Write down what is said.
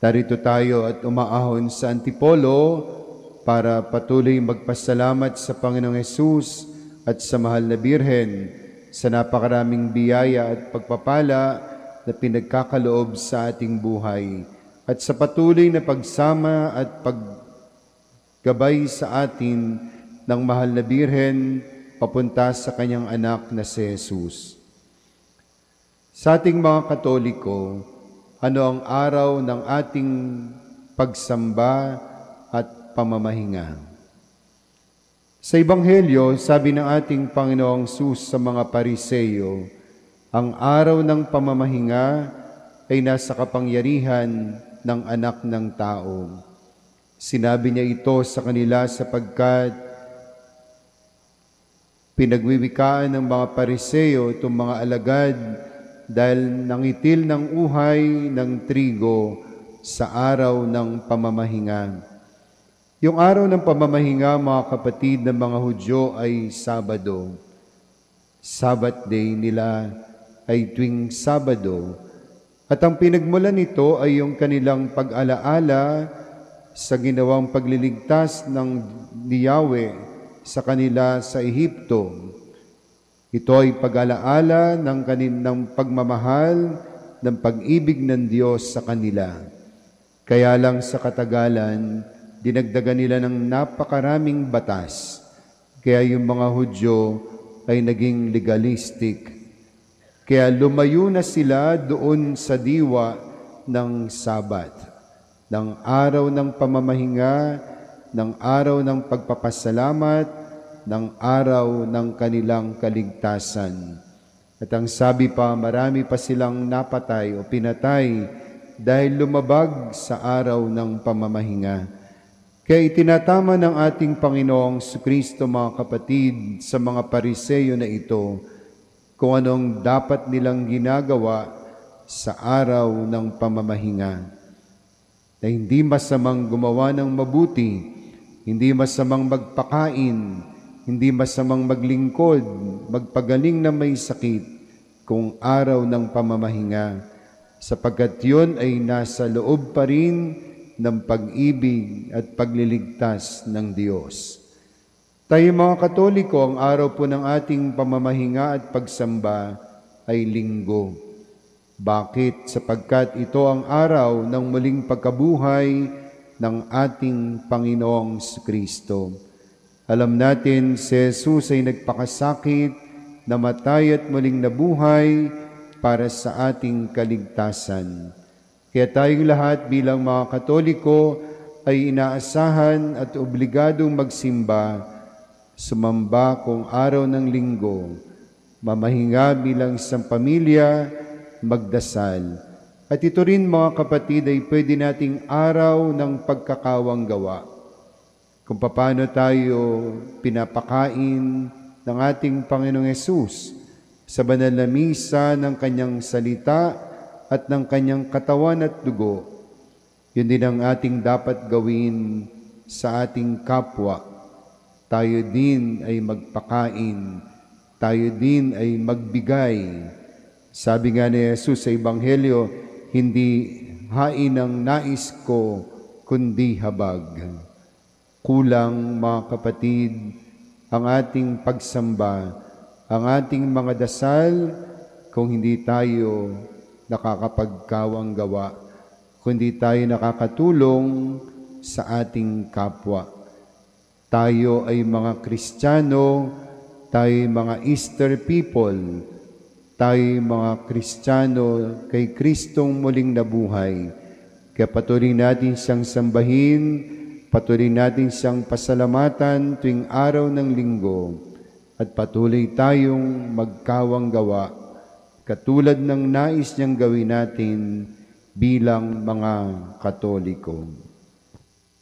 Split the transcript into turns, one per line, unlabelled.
Darito tayo at umaahon sa Antipolo para patuloy magpasalamat sa Panginoong Yesus at sa mahal na Birhen sa napakaraming biyaya at pagpapala na pinagkakaloob sa ating buhay at sa patuloy na pagsama at paggabay sa atin ng mahal na Birhen papunta sa kanyang anak na si Jesus. Sa ating mga Katoliko, ano ang araw ng ating pagsamba at pamamahinga. Sa Ebanghelyo, sabi ng ating Panginoong Sus sa mga pariseyo, ang araw ng pamamahinga ay nasa kapangyarihan ng anak ng tao. Sinabi niya ito sa kanila sapagkat pinagwiwikaan ng mga pariseyo itong mga alagad dahil nangitil ng uhay ng trigo sa araw ng pamamahinga. Yung araw ng pamamahinga, mga kapatid ng mga Hudyo, ay Sabado. Sabbath day nila ay tuwing Sabado. At ang pinagmulan nito ay yung kanilang pag-alaala sa ginawang pagliligtas ng Yahweh sa kanila sa Ehipto ito ay pag-alaala ng kanilang pagmamahal, ng pag-ibig ng Diyos sa kanila. Kaya lang sa katagalan, dinagdagan nila ng napakaraming batas. Kaya yung mga Hudyo ay naging legalistic. Kaya lumayo na sila doon sa diwa ng Sabat, ng araw ng pamamahinga, ng araw ng pagpapasalamat, ng araw ng kanilang kaligtasan. At ang sabi pa, marami pa silang napatay o pinatay dahil lumabag sa araw ng pamamahinga. Kaya itinatama ng ating Panginoong Kristo mga kapatid sa mga pariseyo na ito kung anong dapat nilang ginagawa sa araw ng pamamahinga. Na hindi masamang gumawa ng mabuti, hindi masamang magpakain, hindi masamang maglingkod, magpagaling na may sakit kung araw ng pamamahinga, sapagkat yun ay nasa loob pa rin ng pag-ibig at pagliligtas ng Diyos. Tayo mga Katoliko, ang araw po ng ating pamamahinga at pagsamba ay linggo. Bakit? Sapagkat ito ang araw ng muling pagkabuhay ng ating Panginoong Kristo. Alam natin si Jesus ay nagpakasakit, namatay at muling nabuhay para sa ating kaligtasan. Kaya tayong lahat bilang mga Katoliko ay inaasahan at obligadong magsimba, sumamba kung araw ng linggo, mamahinga bilang isang pamilya, magdasal. At ito rin mga kapatid ay pwede nating araw ng pagkakawang gawa kung paano tayo pinapakain ng ating Panginoong Yesus sa banal na misa ng kanyang salita at ng kanyang katawan at dugo. Yun din ang ating dapat gawin sa ating kapwa. Tayo din ay magpakain. Tayo din ay magbigay. Sabi nga ni Jesus sa Ebanghelyo, hindi hain ang nais ko, kundi habag. Kulang, mga kapatid, ang ating pagsamba, ang ating mga dasal, kung hindi tayo nakakapagkawang gawa, kundi tayo nakakatulong sa ating kapwa. Tayo ay mga Kristiyano, tayo ay mga Easter people, tayo ay mga Kristiyano kay Kristong muling nabuhay. Kaya patuloy natin siyang sambahin, Patuloy natin siyang pasalamatan tuwing araw ng linggo at patuloy tayong magkawang gawa katulad ng nais niyang gawin natin bilang mga Katoliko.